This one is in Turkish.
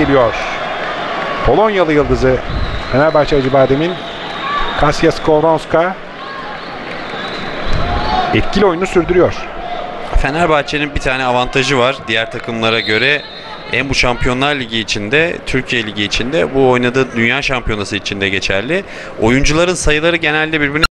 geliyor. Polonyalı yıldızı Fenerbahçe Acıbadem'in Kasia Skowronska etkili oyunu sürdürüyor. Fenerbahçe'nin bir tane avantajı var diğer takımlara göre. Hem bu Şampiyonlar Ligi içinde, Türkiye Ligi içinde, bu oynadığı Dünya Şampiyonası içinde geçerli. Oyuncuların sayıları genelde birbirine